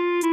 Mm-hmm.